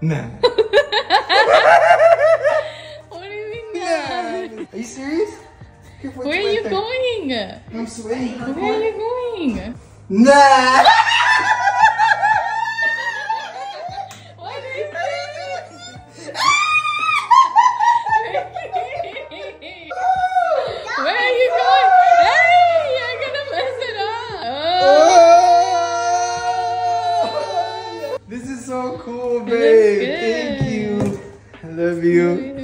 Nah. What do you mean? nah? Are you serious? Where are you there. going? I'm sweating. Where are you going? Nah. so cool, babe. Thank you. I love you.